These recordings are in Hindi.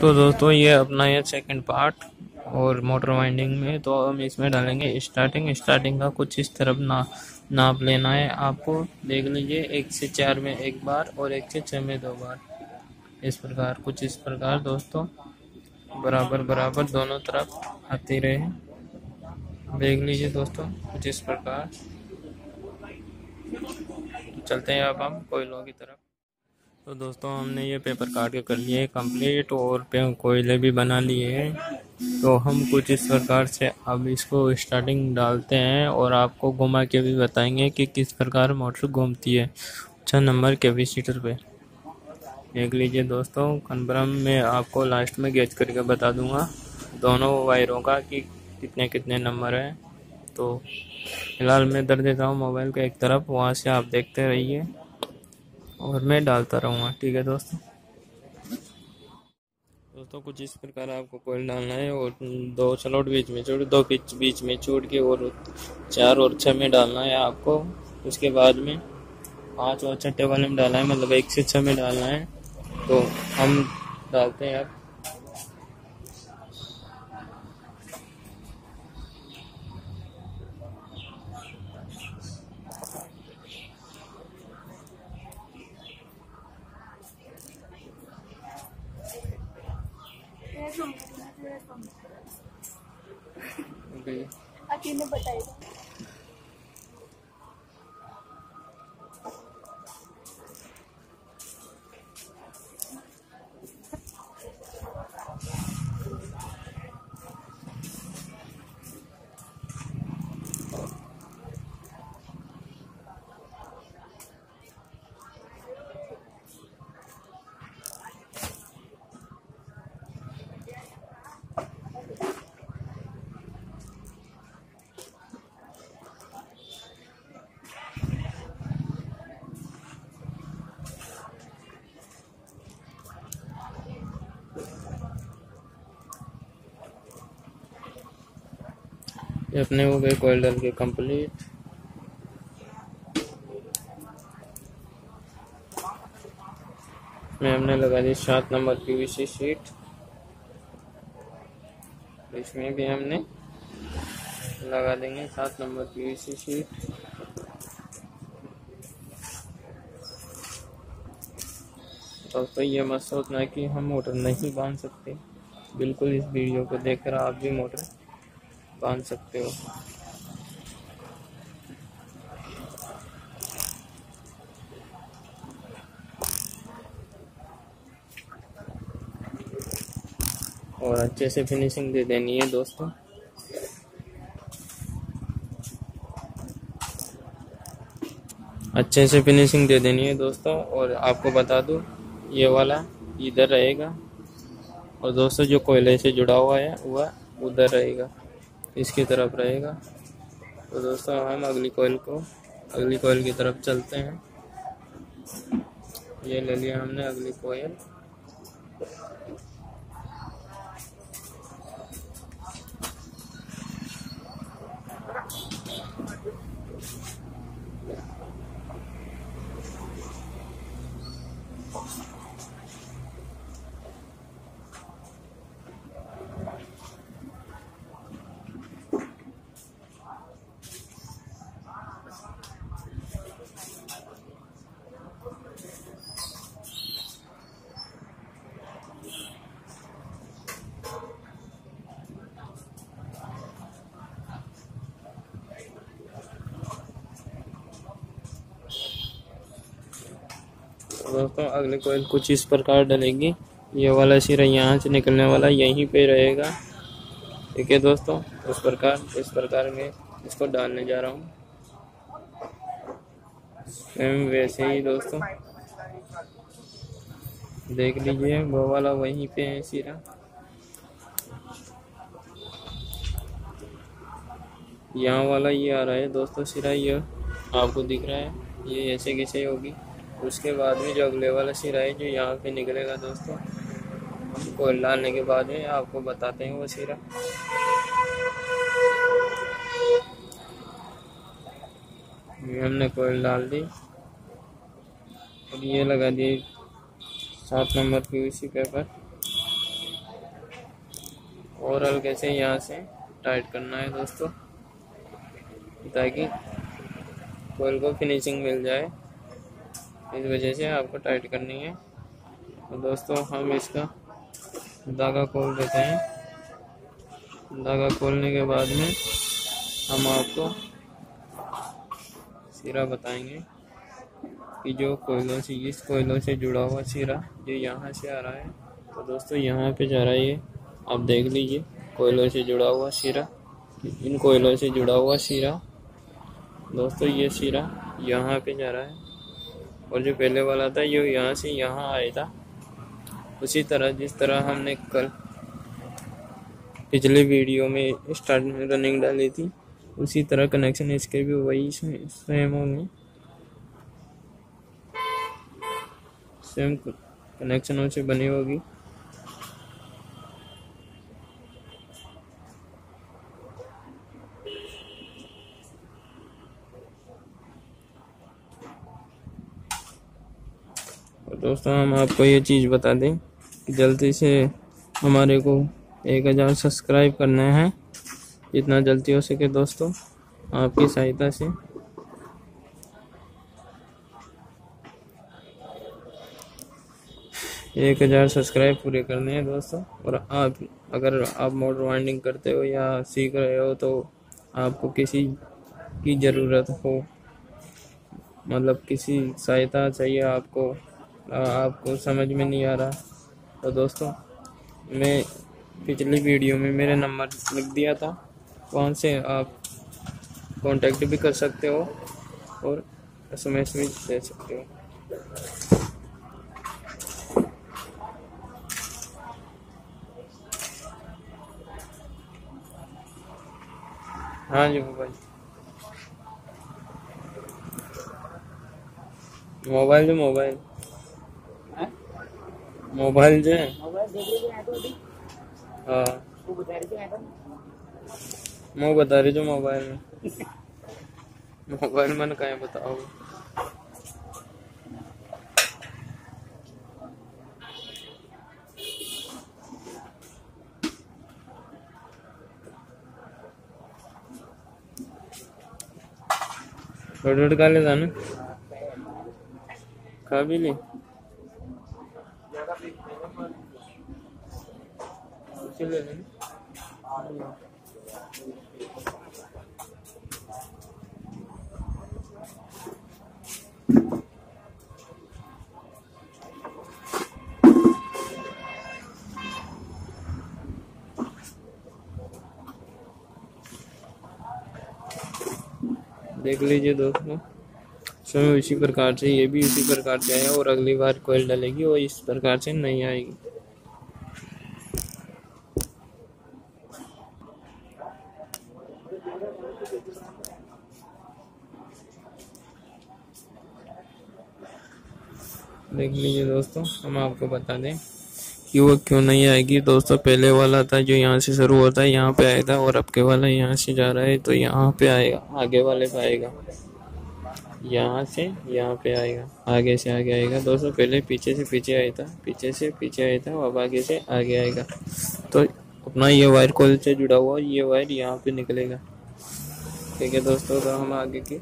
तो दोस्तों, ये अपना ये सेकंड पार्ट और मोटर वाइंडिंग में तो हम इसमें डालेंगे स्टार्टिंग स्टार्टिंग का कुछ इस तरफ़ ना, नाप लेना है। आपको देख लीजिए, एक से चार में एक बार और एक से छः में दो बार। इस प्रकार, कुछ इस प्रकार दोस्तों। बराबर बराबर, दोनों तरफ़ आती रहे। देख लीजिए दोस्तों, कुछ इस प्रकार। चलते हैं अब हम कोयलों की तरफ़। तो दोस्तों, हमने ये पेपर काट के कर लिए कंप्लीट और कोयले भी बना लिए हैं। तो हम कुछ इस प्रकार से अब इसको स्टार्टिंग डालते हैं और आपको घुमा के भी बताएँगे कि किस प्रकार मोटर घूमती है। छः नंबर कैपेसिटर पे। देख लीजिए दोस्तों कन्फर्म में आपको लास्ट में गेज करके बता दूँगा दोनों वायरों का कि कितने कितने नंबर हैं। तो फ़िलहाल मैं दर देता हूँ मोबाइल का एक तरफ़, वहाँ से आप देखते रहिए। और मैं डालता रहूँगा, ठीक है दोस्तों? दोस्तों, कुछ इस प्रकार आपको कोयल डालना है और दो छलोट बीच में छोड़ दो पिच बीच में छोड़ के और चार और छः में डालना है आपको। उसके बाद में पाँच और छठे वाले में डालना है मतलब एक से छः में डालना है। तो हम डालते हैं अब। अकेले बताएगा अपने हो गए कोयल डल के कंप्लीट में हमने लगा दी सात नंबर पीवीसी शीट इसमें भी हमने लगा देंगे सात नंबर पीवीसी शीट दोस्तों ये मत सोचना कि हम मोटर नहीं बाँध सकते। बिल्कुल इस वीडियो को देखकर आप भी मोटर। बाँध सकते हो। और अच्छे से फिनिशिंग दे देनी है दोस्तों। अच्छे से फिनिशिंग दे देनी है दोस्तों, और आपको बता दूँ, ये वाला इधर रहेगा। और दोस्तों, जो कोयले से जुड़ा हुआ है, वह उधर रहेगा। इसकी तरफ़ रहेगा। तो दोस्तों हम अगली कोयल को, अगली कोयल की तरफ़ चलते हैं। ये ले लिया हमने अगली कोयल दोस्तों अगले कोयल कुछ इस प्रकार डलेगी। ये वाला सिरा यहाँ से निकलने वाला, यहीं पे रहेगा। ठीक है दोस्तों उस प्रकार, इस प्रकार में इसको डालने जा रहा हूँ। सेम वैसे ही दोस्तों। देख लीजिए, वो वाला वहीं पे है सिरा। यहाँ वाला ये आ रहा है दोस्तों सिरा, ये आपको दिख रहा है। ये ऐसे कैसे होगी? उसके बाद में जो अगले वाला सिरा है जो यहाँ पे निकलेगा दोस्तों कोयल डालने के बाद में आपको बताते हैं वो सिरा हमने कोयल डाल दी। और ये लगा दिए सात नंबर पीवीसी पेपर और हल्के से यहाँ से टाइट करना है दोस्तों, ताकि कोयल को फिनिशिंग मिल जाए। इस वजह से आपको टाइट करनी है। तो दोस्तों, हम इसका धागा खोल देते हैं। धागा खोलने के बाद में हम आपको सिरा बताएँगे कि जो कोयलों से, इस कोयलों से जुड़ा हुआ सिरा जो यहाँ से आ रहा है। तो दोस्तों, यहाँ पे जा रहा है ये। आप देख लीजिए, कोयलों से जुड़ा हुआ सिरा, इन कोयलों से जुड़ा हुआ सिरा। दोस्तों, ये सिरा यहाँ पे जा रहा है। और जो पहले वाला था, ये यहाँ से यहाँ आया था। उसी तरह, जिस तरह हमने कल पिछले वीडियो में स्टार्ट में रनिंग डाली थी, उसी तरह कनेक्शन इसके भी वही सेम होंगे। सेम कनेक्शनों से बनी होगी। दोस्तों, हम आपको ये चीज़ बता दें कि जल्दी से हमारे को एक हज़ार सब्सक्राइब करना है। जितना जल्दी हो सके दोस्तों, आपकी सहायता से। एक हज़ार सब्सक्राइब पूरे करने हैं दोस्तों, और आप, अगर आप मोटर वाइंडिंग करते हो या सीख रहे हो तो आपको किसी की ज़रूरत हो मतलब किसी सहायता चाहिए आपको आपको समझ में नहीं आ रहा। तो दोस्तों, मैं पिछली वीडियो में मेरा नंबर लिख दिया था। वहाँ से आप कांटेक्ट भी कर सकते हो और एस एम एस भी दे सकते हो। हाँ जी, मोबाइल। मोबाइल जो मोबाइल। मोबाइल जो। है। हाँ मैं बता रही जो मोबाइल में। मोबाइल मैंने कहीं बताओ। रोड रोड का ले जाना? खा भी ली? देख लीजिए दोस्तों। समय इसी प्रकार से ये भी इसी प्रकार से आया और अगली बार कोयल डलेगी और इस प्रकार से नहीं आएगी। देख लीजिए दोस्तों, हम आपको बता दें कि वो क्यों नहीं आएगी। दोस्तों, पहले वाला था जो यहाँ से शुरू होता है यहाँ पे आया था और अब के वाला यहाँ से जा रहा है तो यहाँ पे आएगा, आगे वाले पे आएगा। यहाँ से, यहाँ पे आएगा, आगे से आगे आएगा। दोस्तों, पहले पीछे से पीछे आया था, पीछे से पीछे आया था, अब आगे से आगे आएगा। तो अपना ये वायर कॉल से जुड़ा हुआ ये वायर यहाँ पे निकलेगा। ठीक है दोस्तों तो हम आगे की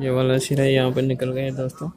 ये वाला सिरा यहाँ पर निकल गया दोस्तों।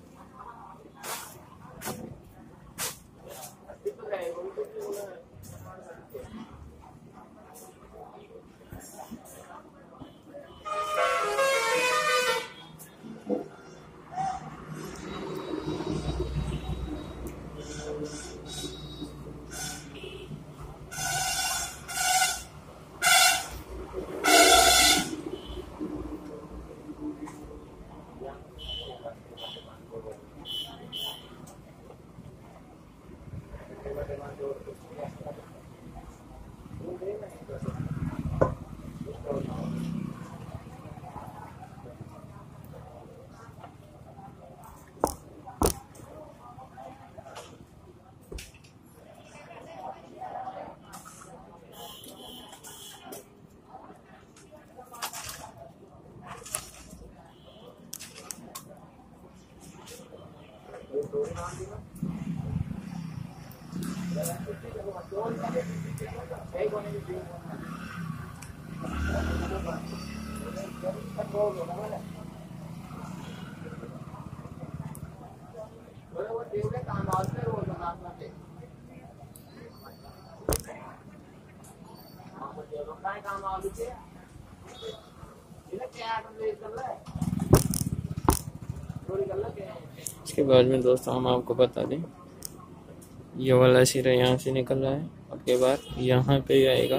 ಇದಕ್ಕೆ ಆಗಲಿ ಇದಲ್ಲೇ ನೋಡಿಗಲ್ಲಕ್ಕೆ इसके बाद में दोस्तों हम आपको बता दें। ये वाला सिरा यहाँ से निकल रहा है। आपके बाद यहाँ पे आएगा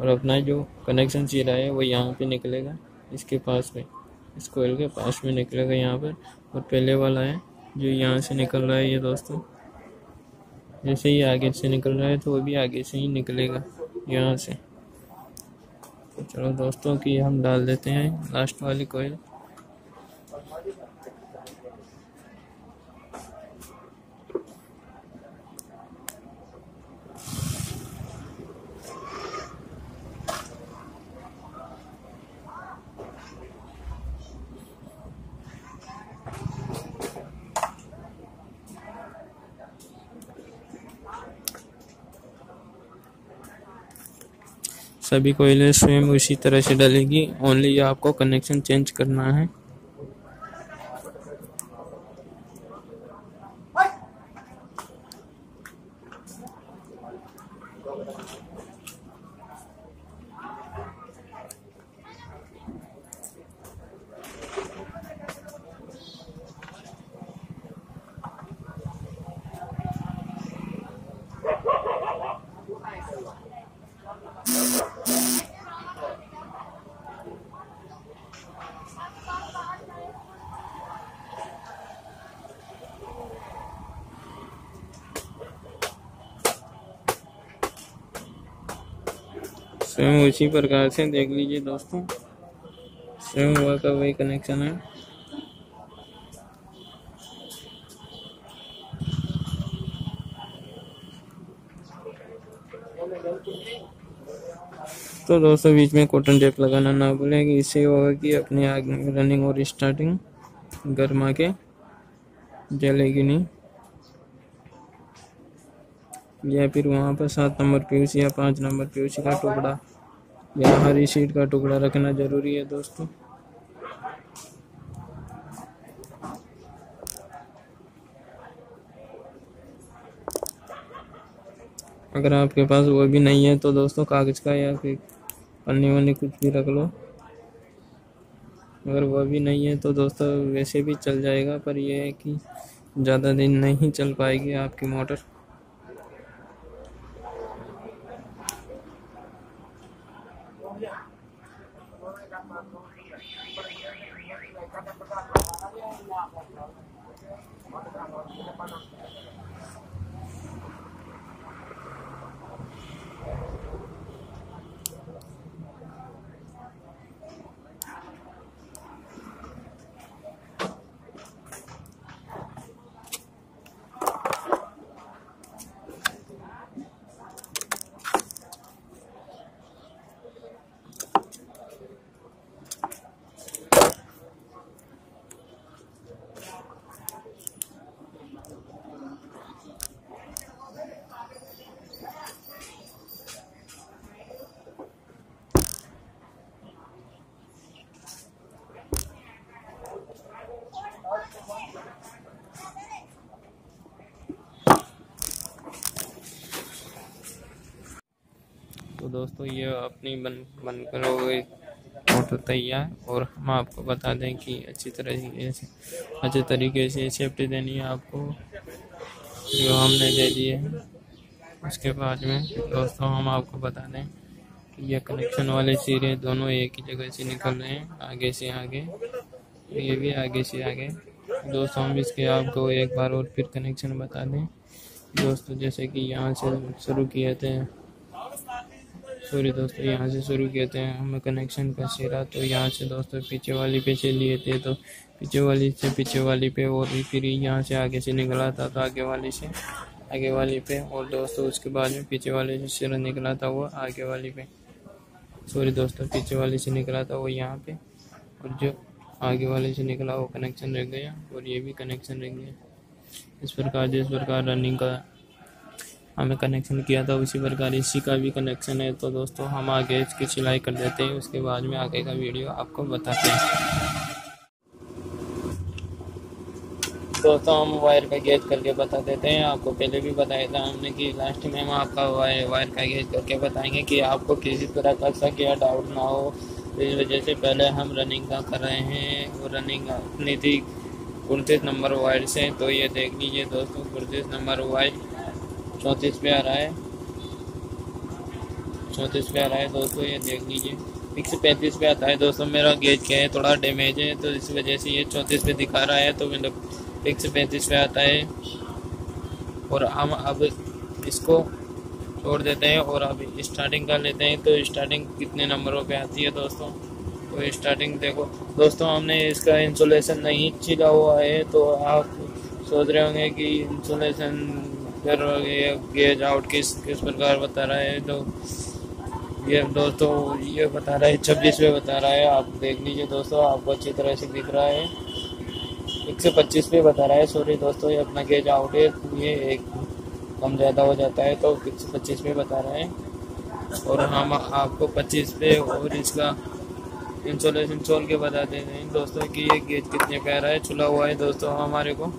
और अपना जो कनेक्शन सिरा है, वो यहाँ पे निकलेगा इसके पास में। इस कोयल के पास में निकलेगा यहाँ पर। और पहले वाला है जो यहाँ से निकल रहा है ये दोस्तों। जैसे ही आगे से निकल रहा है तो वो भी आगे से ही निकलेगा यहाँ से। तो चलो दोस्तों की हम डाल देते हैं लास्ट वाली कोयल सभी कोयले स्वयं उसी तरह से डलेगी। ओनली आपको कनेक्शन चेंज करना है। स्वयं उसी प्रकार से देख लीजिए दोस्तों। स्वयं हुआ का वही कनेक्शन है। तो दोस्तों, बीच में कॉटन टेप लगाना ना भूलें इससे होगा कि अपनी आग रनिंग और स्टार्टिंग गर्मा के जलेगी नहीं। या फिर वहाँ पर सात नंबर पीयूसी या पाँच नंबर पीयूसी का टुकड़ा या हरी सीट का टुकड़ा रखना ज़रूरी है दोस्तों। अगर आपके पास वो भी नहीं है तो दोस्तों कागज़ का या फिर पन्नी वन्नी कुछ भी रख लो। अगर वह भी नहीं है तो दोस्तों वैसे भी चल जाएगा पर यह है कि ज़्यादा दिन नहीं चल पाएगी आपकी मोटर। तो दोस्तों, ये अपनी बन बनकर हो गई मोटर तैयार और हम आपको बता दें कि अच्छी तरह से अच्छे तरीके से सेफ्टी देनी है आपको, जो हमने दे दिए हैं। उसके बाद में दोस्तों, हम आपको बता दें कि ये कनेक्शन वाले सिरे दोनों एक ही जगह से निकल रहे हैं, आगे से आगे, ये भी आगे से आगे। दोस्तों, हम इसके आपको एक बार और फिर कनेक्शन बता दें। दोस्तों, जैसे कि यहाँ से शुरू किए थे सॉरी दोस्तों, यहाँ से शुरू किए थे हमें कनेक्शन का सिरा तो यहाँ से दोस्तों पीछे वाली पे लिए थे तो पीछे वाली से पीछे वाली पे और फिर यहाँ से आगे से निकला था तो आगे वाली से, आगे वाली पे और दोस्तों उसके बाद में पीछे वाले से सिरा निकला था वो आगे वाली पे। सॉरी दोस्तों, पीछे वाले से निकला था वो यहाँ पे और जो आगे वाले से निकला वो कनेक्शन रह गया और ये भी कनेक्शन रह गया। इस प्रकार जिस प्रकार रनिंग का हमें कनेक्शन किया था, उसी प्रकार इसी का भी कनेक्शन है। तो दोस्तों, हम आगे इसकी सिलाई कर देते हैं, उसके बाद में आगे का वीडियो आपको बताते हैं। दोस्तों, हम वायर का गेज करके बता देते हैं। आपको पहले भी बताया था हमने कि लास्ट में हम आपका वायर वायर का गेज करके बताएँगे कि आपको किसी तरह का सा क्या डाउट ना हो। इस वजह से पहले हम रनिंग का कर रहे हैं और रनिंग अपनी थी उनतीस नंबर वायर से। तो ये देख लीजिए दोस्तों उनतीस नंबर वायर चौंतीस पे आ रहा है। चौंतीस पे आ रहा है दोस्तों ये देख लीजिए। एक से पैंतीस पे आता है। दोस्तों, मेरा गेज क्या है? थोड़ा डैमेज है तो इस वजह से ये चौंतीस पे दिखा रहा है तो मतलब एक से पैंतीस पे आता है। और हम अब इसको छोड़ देते हैं और अब स्टार्टिंग कर लेते हैं। तो स्टार्टिंग कितने नंबरों पे आती है, दोस्तों? तो स्टार्टिंग देखो। दोस्तों, हमने इसका इंसुलेशन नहीं छिला हुआ है तो आप सोच रहे होंगे कि इंसुलेशन कर गेज आउट किस किस प्रकार बता रहा है तो ये दोस्तों, ये बता रहा है, छब्बीस पे बता रहा है, आप देख लीजिए दोस्तों, आपको अच्छी तरह से दिख रहा है। एक से पच्चीस पे बता रहा है सॉरी दोस्तों, ये अपना गेज आउट है, ये एक कम ज़्यादा हो जाता है तो एक से पच्चीस पे बता रहा है। और हम आपको पच्चीस पे और इसका इंसोलेशन छोल के बता देते हैं दोस्तों कि ये गेज कितने प्यारा है, चुला हुआ है दोस्तों हमारे को।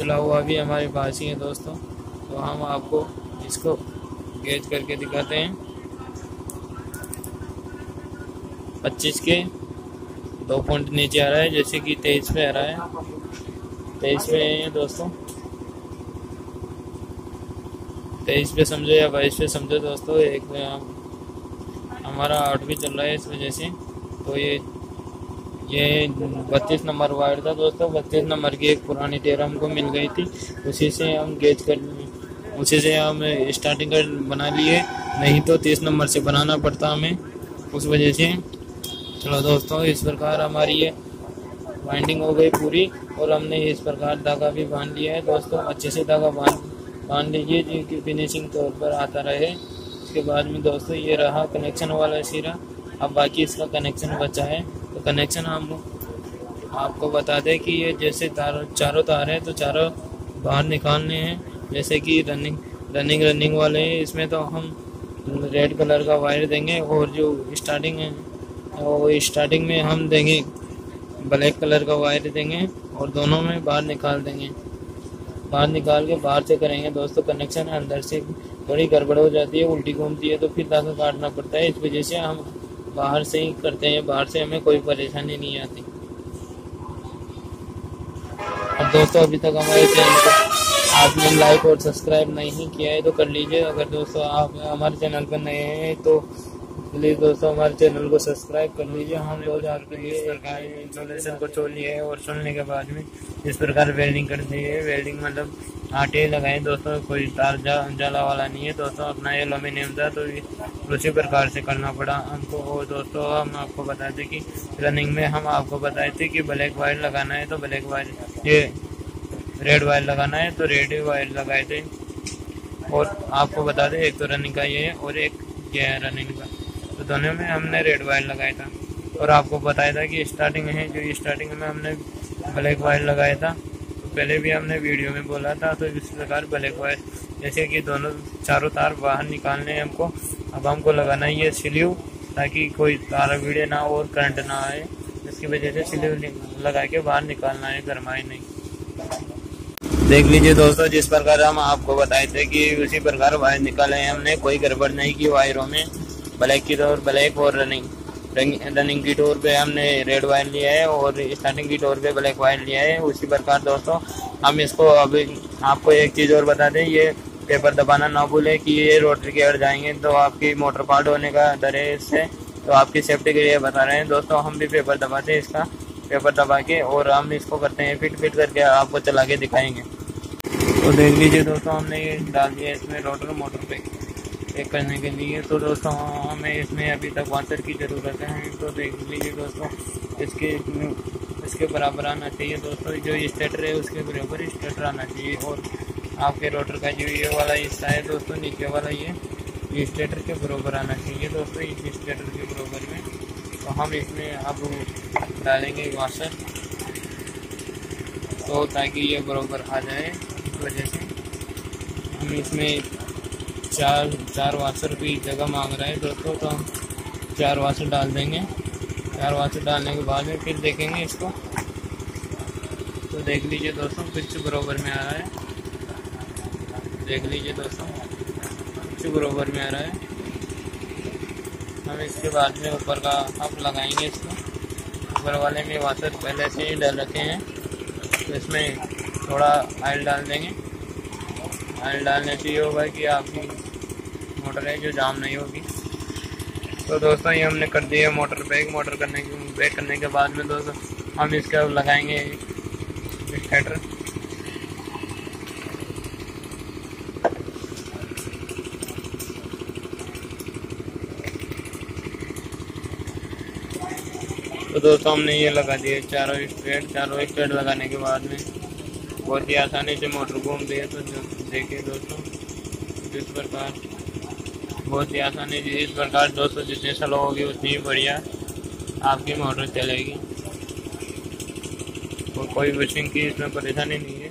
चला हुआ भी हमारे पास ही है दोस्तों। तो हम आपको इसको गेज करके दिखाते हैं। पच्चीस के दो पॉइंट नीचे आ रहा है, जैसे कि तेईस पे आ रहा है। तेईस पे है दोस्तों। तेईस पे समझो या बाईस पे समझो दोस्तों, एक हमारा आउट भी चल रहा है इस वजह से। तो ये ये बत्तीस नंबर वायर था दोस्तों, बत्तीस नंबर की एक पुरानी टेर हमको मिल गई थी। उसी से हम गेज कर, उसी से हम स्टार्टिंग कर बना लिए। नहीं तो तीस नंबर से बनाना पड़ता हमें। उस वजह से, चलो दोस्तों, इस प्रकार हमारी ये बाइंडिंग हो गई पूरी और हमने इस प्रकार धागा भी बाँध लिया है। दोस्तों, अच्छे से धागा बाँध बाँध लीजिए जिनकी फिनिशिंग तौर पर आता रहे। उसके बाद में दोस्तों, ये रहा कनेक्शन वाला सिरा। अब बाकी इसका कनेक्शन बचा है। तो कनेक्शन हम आपको बता दें कि ये जैसे तार, चारों तार हैं तो चारों बाहर निकालने हैं। जैसे कि रनिंग रनिंग रनिंग वाले हैं, इसमें तो हम रेड कलर का वायर देंगे और जो स्टार्टिंग है, वो स्टार्टिंग में हम देंगे ब्लैक कलर का वायर देंगे और दोनों में बाहर निकाल देंगे। बाहर निकाल के बाहर से करेंगे। दोस्तों कनेक्शन अंदर से थोड़ी गड़बड़ हो जाती है, उल्टी घूमती है तो फिर धागा काटना पड़ता है। इस वजह से हम बाहर से ही करते हैं बाहर से हमें कोई परेशानी नहीं आती। और दोस्तों, अभी तक हमारे चैनल को आपने लाइक और सब्सक्राइब नहीं किया है तो कर लीजिए। अगर दोस्तों आप हमारे चैनल पर नए हैं तो प्लीज़ दोस्तों हमारे चैनल को सब्सक्राइब कर लीजिए। हम लोग आपके लिए प्रकार इंस्टॉलेशन को छोड़ लिए है और सुनने के बाद में इस प्रकार वेल्डिंग कर दी है। वेल्डिंग मतलब आटे लगाए। दोस्तों कोई तार जा, जाला वाला नहीं है। दोस्तों अपना ये एलोमिनियम था तो उसी प्रकार से करना पड़ा हमको। और दोस्तों हम आपको बताते कि रनिंग में हम आपको बताए थे कि ब्लैक वायर लगाना है तो ब्लैक वायर ये रेड वायर लगाना है तो रेड वायर लगाए थे। और आपको बता दें एक तो रनिंग का ये है और एक ये है रनिंग का। दोनों में हमने रेड वायर लगाया था। और आपको बताया था कि स्टार्टिंग है, जो स्टार्टिंग में हमने ब्लैक वायर लगाया था। तो पहले भी हमने वीडियो में बोला था तो इस प्रकार ब्लैक वायर जैसे कि दोनों, चारों तार बाहर निकालने हैं हमको, अब हमको लगाना है ये सिल्यू ताकि कोई तार वीडियो ना और करंट ना आए इसकी वजह से सिल्यू लगा के बाहर निकालना है गरमाए नहीं। देख लीजिए दोस्तों, जिस प्रकार हम आपको बताए थे कि उसी प्रकार वायर निकाले हैं हमने, कोई गड़बड़ नहीं की वायरों में। ब्लैक की तौर ब्लैक और रनिंग। रनिंग की टोर पे हमने रेड वायर लिया है और स्टार्टिंग की टोर पे ब्लैक वायर लिया है। उसी प्रकार दोस्तों, हम इसको अभी आपको एक चीज़ और बता दें, ये पेपर दबाना ना भूलें कि ये रोटरी के अड़ जाएँगे तो आपकी मोटर पार्ट होने का डर है इससे। तो आपकी सेफ्टी के लिए बता रहे हैं। दोस्तों, हम भी पेपर दबाते हैं इसका, पेपर दबा के और हम इसको करते हैं फिट फिट करके आपको चला के दिखाएँगे। तो देख लीजिए दोस्तों, हमने ये डाल दिया इसमें रोटर मोटर पे। चेक करने के लिए। तो दोस्तों, हमें इसमें अभी तक वाटर की ज़रूरत है तो देख लीजिए दोस्तों, इसके इसके बराबर आना चाहिए दोस्तों। जो स्टेटर है, उसके बराबर स्टेटर आना चाहिए। और आपके रोटर का जो ये वाला हिस्सा है दोस्तों, नीचे वाला ये स्टेटर के बराबर आना चाहिए दोस्तों, इस स्टेटर के बराबर में। तो हम इसमें अब डालेंगे वाशर तो ताकि ये बराबर आ जाए इस वजह से। हम इसमें चार चार वाशर की जगह मांग रहे हैं दोस्तों तो हम चार वाशर डाल देंगे। चार वाशर डालने के बाद में फिर देखेंगे इसको। तो देख लीजिए दोस्तों पिच बराबर में आ रहा है। देख लीजिए दोस्तों पिच बराबर में आ रहा है। हम इसके बाद में ऊपर का हप लगाएँगे इसको। ऊपर वाले में वाशर पहले से ही डाल रखे हैं। तो इसमें थोड़ा आयल डाल देंगे। आयल डालने से ये होगा कि आपकी मोटर है, जो जाम नहीं होगी। तो दोस्तों, ये हमने कर दिया मोटर बैग मोटर करने के बैग करने के बाद में दोस्तों, हम इसका लगाएँगे हेडर तो दोस्तों, हमने ये लगा दिए चारों स्ट्रेट चारों स्ट्रेट लगाने के बाद में। बहुत ही आसानी से मोटर घूम दिए तो देखिए दोस्तों, जिस प्रकार बहुत ही आसानी से इस प्रकार दोस्तों जितने स्लो होगी उतनी ही बढ़िया आपकी मोटर चलेगी। और कोई वशिंग की इसमें परेशानी नहीं है।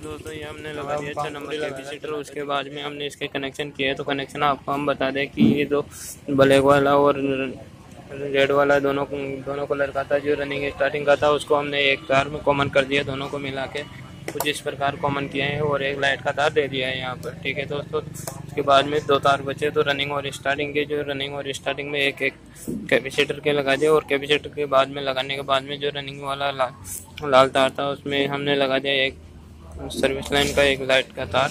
दोस्तों ये हमने लगा दिया अच्छा नंबर कैपेसिटर उसके बाद में हमने इसके कनेक्शन किया है। तो कनेक्शन आपको हम बता दें कि ये दो ब्लैक वाला और रेड वाला दोनों दोनों कलर का था जो रनिंग स्टार्टिंग का था। उसको हमने एक तार में कॉमन कर दिया दोनों को मिला के। कुछ इस प्रकार कॉमन किए हैं और एक लाइट का तार दे दिया है यहाँ पर ठीक है दोस्तों? उसके बाद में दो तार बचे तो रनिंग और स्टार्टिंग के जो रनिंग और स्टार्टिंग में एक एक कैपेसिटर के लगा दिया और कैपेसिटर के बाद में लगाने के बाद में जो रनिंग वाला ला, लाल तार था उसमें हमने लगा दिया एक सर्विस लाइन का एक लाइट का तार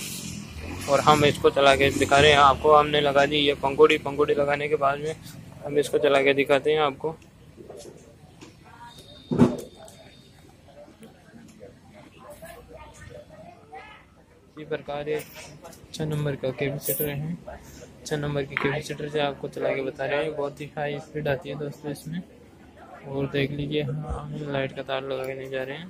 और हम इसको चला के दिखा रहे हैं। आपको हमने लगा दी ये पंखुड़ी पंखुड़ी लगाने के बाद में हम इसको चला के दिखाते हैं आपको। इसी प्रकार ये छः नंबर का कैपेसिटर है। छः नंबर की कैपेसिटर से आपको चला के बता रहे हैं। बहुत ही हाई स्पीड आती है दोस्तों इसमें। और देख लीजिए हाँ हम लाइट का तार लगा के नहीं जा रहे हैं।